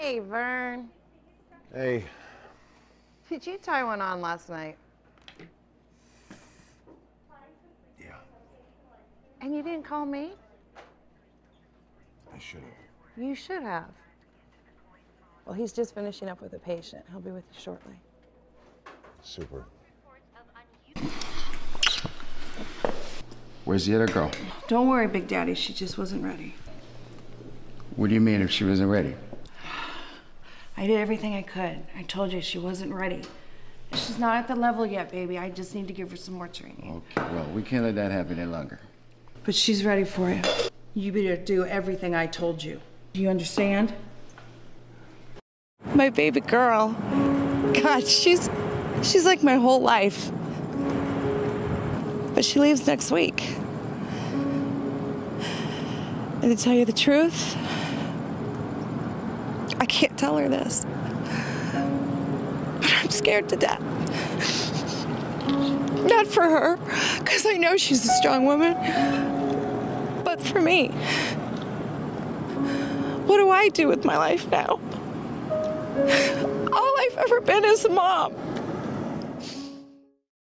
Hey, Vern. Hey, Did you tie one on last night? yeah, And you didn't call me? I should have. You should have. Well, he's just finishing up with a patient. He'll be with you shortly. Super. Where's the other girl? Don't worry, Big Daddy. She just wasn't ready. What do you mean if she wasn't ready? I did everything I could. I told you she wasn't ready. She's not at the level yet, baby. I just need to give her some more training. Okay, well, we can't let that happen any longer. But she's ready for you. You better do everything I told you. Do you understand? my baby girl. God, she's she's like my whole life. But she leaves next week. And to tell you the truth, I can't tell her this. But I'm scared to death. Not for her, because I know she's a strong woman, but for me. What do I do with my life now? All I've ever been is a mom.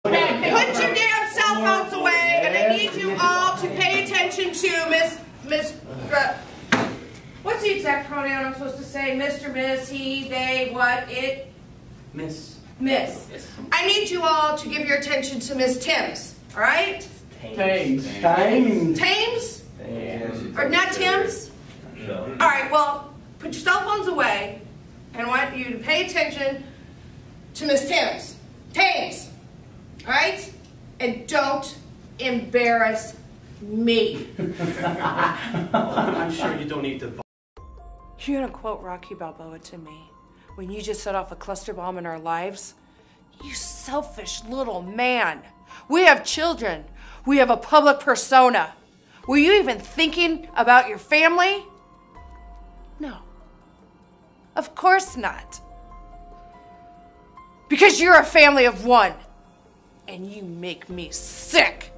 Put your damn cell phones away, and I need you all to pay attention to Miss Miss. Uh, What's the exact pronoun I'm supposed to say? Mr., Miss, he, they, what, it, Miss. Miss. I need you all to give your attention to Miss Timms. All right? Thanks. Thanks. Thames or not Timms? All right. Well, put your cell phones away, and I want you to pay attention to Miss Timms. Thames. All right? And don't embarrass me. I'm sure you don't need to. You're gonna quote Rocky Balboa to me when you just set off a cluster bomb in our lives? You selfish little man. We have children. We have a public persona. Were you even thinking about your family? No. Of course not. Because you're a family of one. And you make me sick.